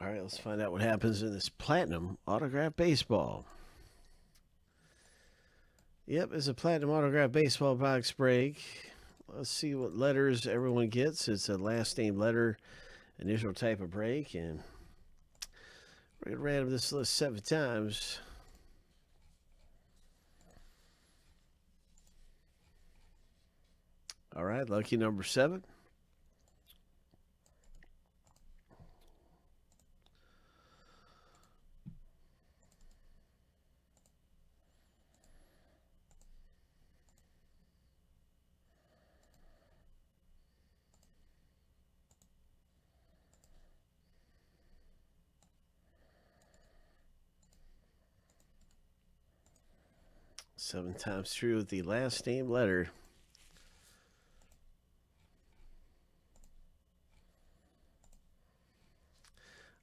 All right, let's find out what happens in this platinum autograph baseball. Yep, it's a platinum autograph baseball box break. Let's see what letters everyone gets. It's a last name letter, initial type of break, and we're gonna random this list seven times. All right, lucky number seven. Seven times through the last name letter.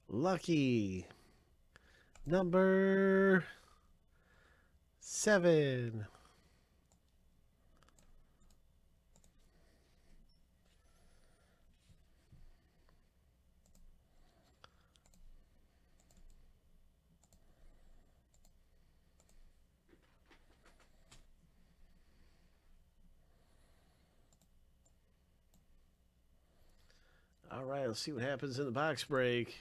Lucky number seven. All right, let's see what happens in the box break.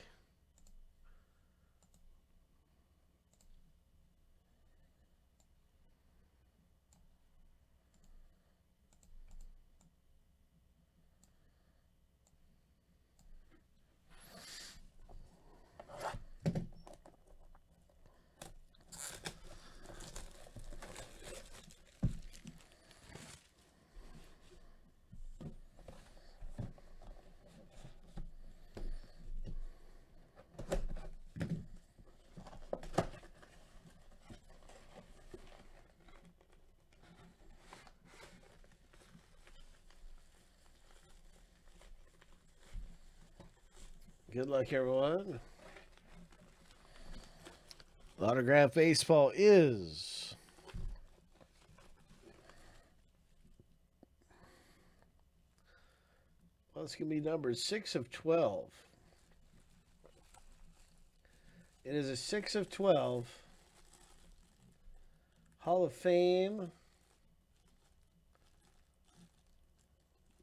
Good luck, everyone. Autograph baseball is well, it's gonna be number six of twelve. It is a six of twelve. Hall of Fame.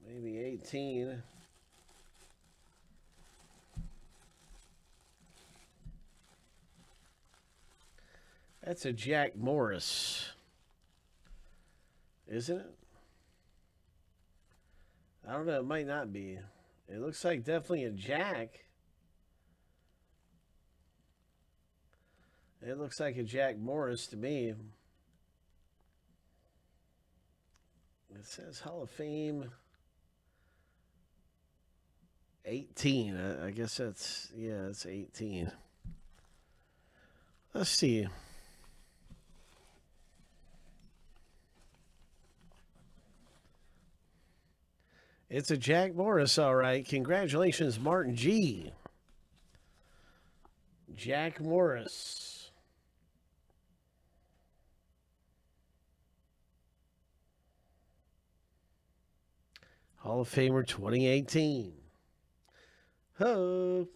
Maybe 18. That's a Jack Morris. Isn't it? I don't know. It might not be. It looks like definitely a Jack. It looks like a Jack Morris to me. It says Hall of Fame 18. I, I guess that's, yeah, it's 18. Let's see. It's a Jack Morris, all right. Congratulations, Martin G. Jack Morris. Hall of Famer 2018. Ho.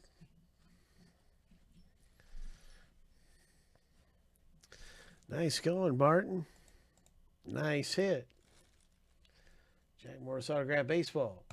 Nice going, Barton. Nice hit. Jack Morris autograph baseball.